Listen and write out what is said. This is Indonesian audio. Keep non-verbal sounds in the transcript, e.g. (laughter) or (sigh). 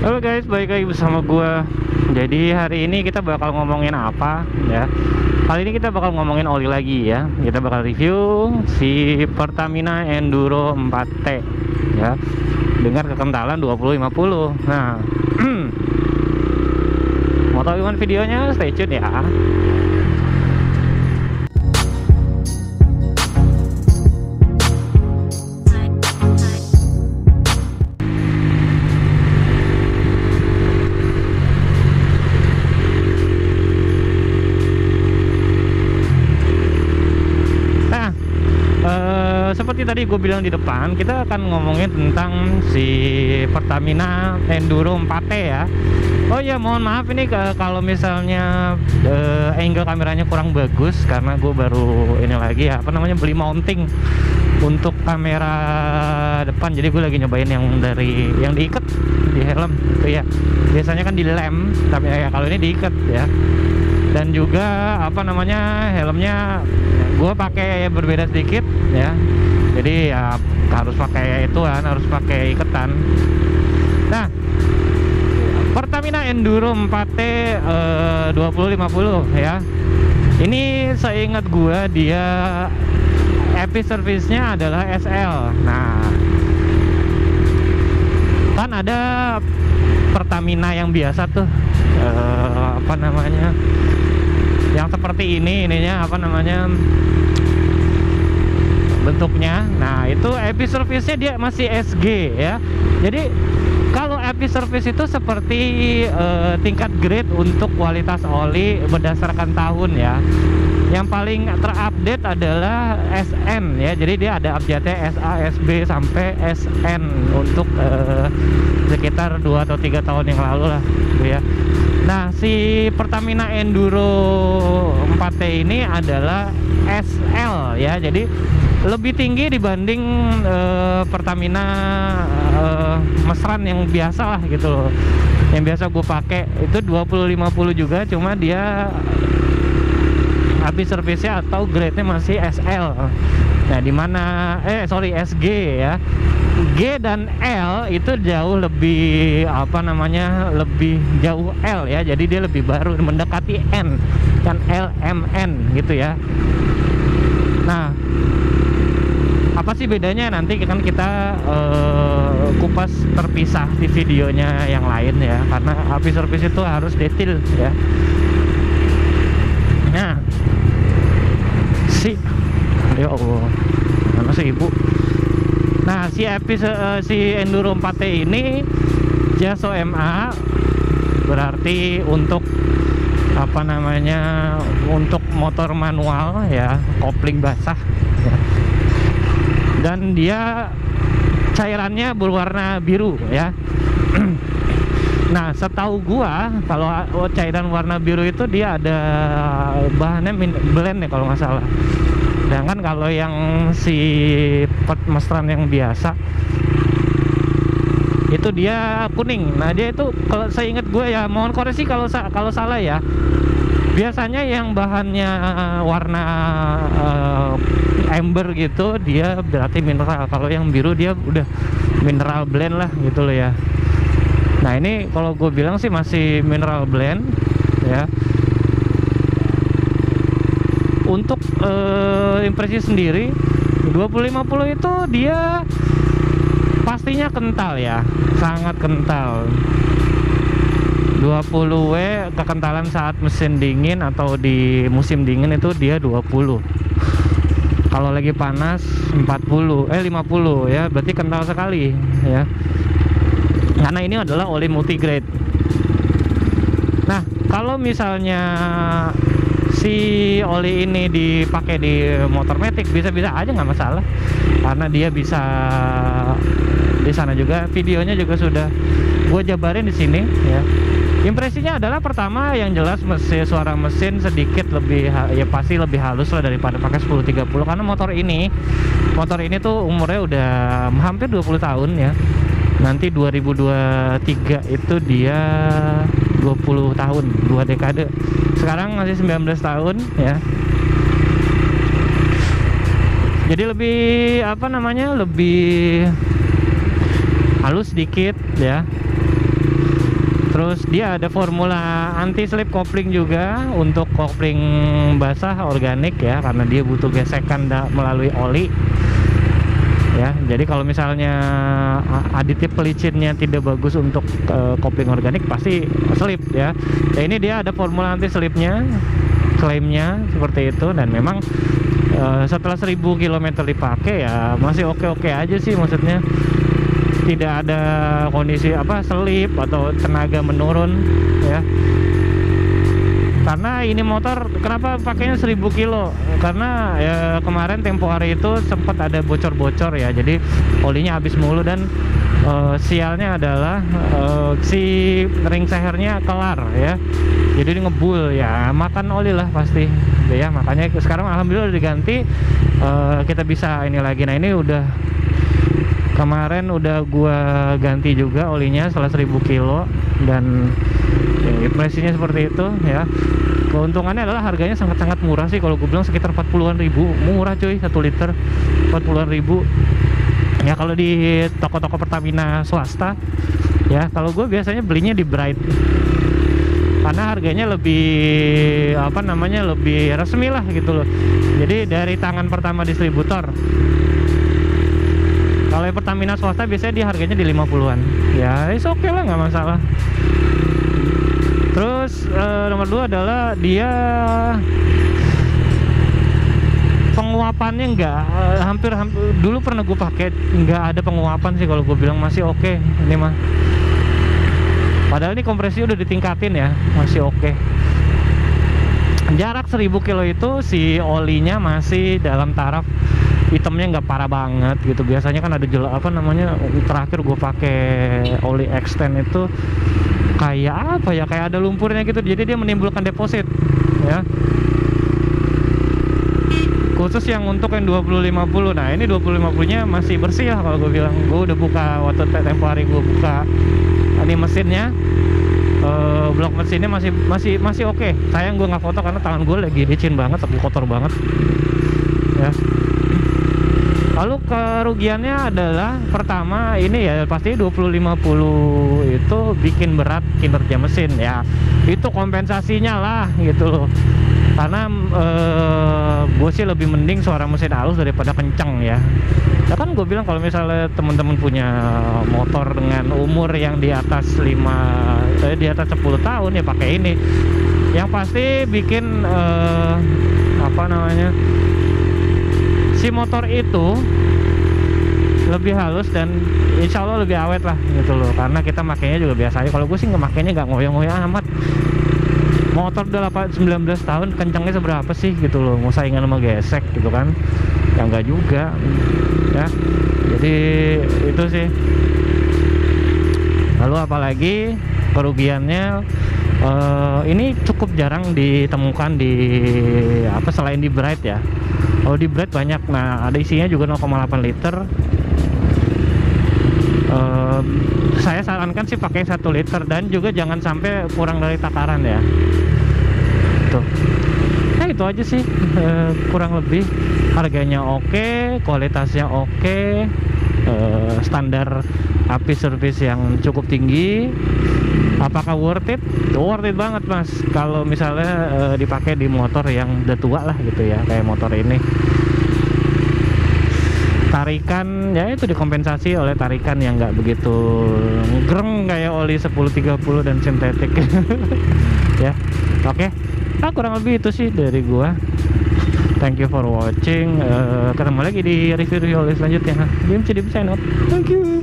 Halo guys, balik lagi bersama gua. Jadi hari ini kita bakal ngomongin apa ya? Kali ini kita bakal ngomongin oli lagi ya. Kita bakal review si Pertamina Enduro 4T ya. Dengan kekentalan 2050. Nah, (clears throat) mau tahu gimana videonya? Stay tune ya. Seperti tadi gue bilang di depan, kita akan ngomongin tentang si Pertamina Enduro 4T ya. Oh ya, mohon maaf ini ke- kalau misalnya eh, angle kameranya kurang bagus karena gue baru ini lagi ya, apa namanya beli mounting untuk kamera depan. Jadi gue lagi nyobain yang dari yang diikat di helm itu ya. Biasanya kan dilem, tapi ya kalau ini diikat ya dan juga apa namanya helmnya gue pakai berbeda sedikit ya jadi ya harus pakai itu kan harus pakai iketan. Nah Pertamina Enduro 4T eh, 2050 ya. Ini seingat gue dia epi service-nya adalah SL nah kan ada Pertamina yang biasa tuh eh, apa namanya yang seperti ini ininya apa namanya bentuknya. Nah itu epi service-nya dia masih SG ya. Jadi kalau epi service itu seperti eh, tingkat grade untuk kualitas oli berdasarkan tahun ya. Yang paling terupdate adalah SN ya. Jadi dia ada update SA, SB sampai SN untuk eh, sekitar 2 atau tiga tahun yang lalu lah gitu ya. Nah, si Pertamina Enduro 4T ini adalah SL ya. Jadi lebih tinggi dibanding eh, Pertamina eh, Mesran yang biasa lah gitu loh. Yang biasa gue pakai itu 2050 juga, cuma dia habis servisnya atau grade-nya masih SL. Nah, di mana eh sorry SG ya. G dan L itu jauh lebih apa namanya lebih jauh L ya jadi dia lebih baru mendekati N kan L M N gitu ya nah apa sih bedanya nanti kan kita eh, kupas terpisah di videonya yang lain ya karena api service itu harus detail ya. Nah si ya Allah mana sih ibu? Nah, si episode si Enduro 4T ini Jaso MA berarti untuk apa namanya untuk motor manual ya kopling basah ya. dan dia cairannya berwarna biru ya (clears throat) nah setahu gua kalau cairan warna biru itu dia ada bahannya blend ya kalau nggak salah sedangkan kalau yang si pet mesran yang biasa itu dia kuning. Nah dia itu kalau saya ingat gue ya mohon koreksi kalau kalau salah ya. Biasanya yang bahannya eh, warna eh, ember gitu dia berarti mineral. Kalau yang biru dia udah mineral blend lah gitu loh ya. Nah ini kalau gue bilang sih masih mineral blend ya. Untuk eh, impresi sendiri 2050 itu dia pastinya kental ya sangat kental. 20W kekentalan saat mesin dingin atau di musim dingin itu dia 20 kalau lagi panas 40 eh 50 ya. Berarti kental sekali ya. Karena ini adalah oli multigrade. Nah kalau misalnya si oli ini dipakai di motor metik bisa-bisa aja nggak masalah. Karena dia bisa di sana juga. Videonya juga sudah gue jabarin di sini ya. Impresinya adalah pertama yang jelas mesin suara mesin sedikit lebih ya pasti lebih halus lah daripada pakai 1030 karena motor ini motor ini tuh umurnya udah hampir 20 tahun ya nanti 2023 itu dia 20 tahun dua dekade. Sekarang masih 19 tahun ya. Jadi lebih apa namanya lebih halus sedikit ya. Terus dia ada formula anti slip kopling juga untuk kopling basah organik ya karena dia butuh gesekan melalui oli ya. Jadi kalau misalnya aditif pelicinnya tidak bagus untuk uh, kopling organik pasti slip ya. Ya ini dia ada formula anti slipnya klaimnya seperti itu. Dan memang uh, setelah 1000 km dipakai ya masih oke-oke aja sih maksudnya. Tidak ada kondisi apa selip atau tenaga menurun ya karena ini motor kenapa pakainya 1000 kilo? Karena ya kemarin tempo hari itu sempat ada bocor-bocor ya. Jadi olinya habis mulu dan uh, sialnya adalah uh, si ring sehernya kelar ya. Jadi ini ngebul ya. Makan oli lah pasti. Ya makanya sekarang alhamdulillah udah diganti. Uh, kita bisa ini lagi. Nah ini udah kemarin udah gua ganti juga olinya setelah 1000 kilo. Dan ya, impresinya seperti itu ya. Keuntungannya adalah harganya sangat-sangat murah sih. Kalau gue bilang sekitar 40-an ribu. Murah cuy. 1 liter 40-an ribu. Ya kalau di toko-toko Pertamina swasta ya kalau gue biasanya belinya di Bright. Karena harganya lebih apa namanya lebih resmi lah gitu loh. Jadi dari tangan pertama distributor kalau Pertamina swasta biasanya di harganya di 50-an ya is oke okay lah nggak masalah. Terus uh, nomor dua adalah dia penguapannya enggak uh, hampir, hampir dulu pernah gue pakai enggak ada penguapan sih kalau gue bilang masih oke okay, ini mah. Padahal ini kompresi udah ditingkatin ya masih oke okay. jarak 1000 kilo itu si olinya masih dalam taraf hitamnya nggak parah banget gitu. Biasanya kan ada jelas apa namanya terakhir gue pakai oli extend itu kayak apa ya kayak ada lumpurnya gitu. Jadi dia menimbulkan deposit ya. Khusus yang untuk yang 2050 nah ini 2050 nya masih bersih lah kalau gue bilang. Gue udah buka waktu tempo hari gue buka ini mesinnya. Uh, blok mesinnya masih masih masih oke. Okay. sayang gue nggak foto karena tangan gue lagi licin banget tapi kotor banget. Ya lalu kerugiannya adalah pertama ini ya pasti 2050 itu bikin berat kinerja mesin ya. Itu kompensasinya lah gitu loh. Karena eh, gue sih lebih mending suara mesin halus daripada kenceng ya. Ya kan gue bilang kalau misalnya teman-teman punya motor dengan umur yang di atas 5 eh, di atas 10 tahun ya pakai ini. Yang pasti bikin eh, apa namanya si motor itu lebih halus dan insya Allah lebih awet lah gitu loh. Karena kita makainya juga biasa aja. Kalau gue sih nggak makainya nggak ngoyong-ngoyong amat. Motor udah 19 tahun kencangnya seberapa sih gitu loh? Mau saingan sama gesek gitu kan? Ya enggak juga ya. Jadi itu sih. Lalu apalagi kerugiannya uh, ini cukup jarang ditemukan di apa selain di Bright ya kalau di Bright banyak. Nah ada isinya juga 0,8 liter. Uh, saya sarankan sih pakai 1 liter dan juga jangan sampai kurang dari takaran ya. Tuh. Nah itu aja sih. Uh, kurang lebih. Harganya oke okay, kualitasnya oke. Okay, uh, standar api service yang cukup tinggi apakah worth it? worth it banget mas. Kalau misalnya uh, dipakai di motor yang udah tua lah gitu ya kayak motor ini. Tarikan ya itu dikompensasi oleh tarikan yang nggak begitu greng kayak oli 1030 dan sintetik. (laughs) Ya oke. Okay. nah kurang lebih itu sih dari gua. Thank you for watching. Uh, ketemu lagi di review-review selanjutnya. Bim Cidi Thank you